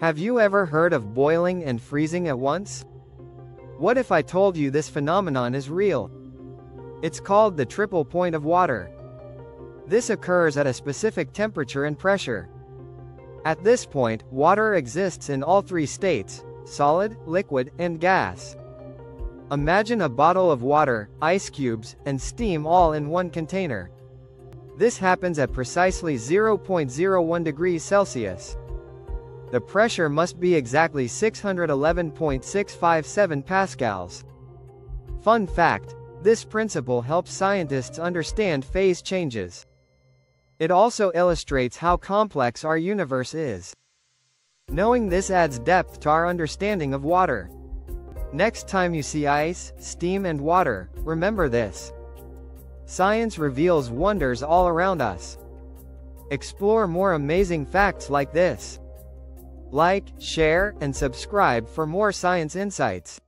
Have you ever heard of boiling and freezing at once? What if I told you this phenomenon is real? It's called the triple point of water. This occurs at a specific temperature and pressure. At this point, water exists in all three states, solid, liquid, and gas. Imagine a bottle of water, ice cubes, and steam all in one container. This happens at precisely 0.01 degrees Celsius. The pressure must be exactly 611.657 pascals. Fun fact, this principle helps scientists understand phase changes. It also illustrates how complex our universe is. Knowing this adds depth to our understanding of water. Next time you see ice, steam and water, remember this. Science reveals wonders all around us. Explore more amazing facts like this. Like, share, and subscribe for more science insights.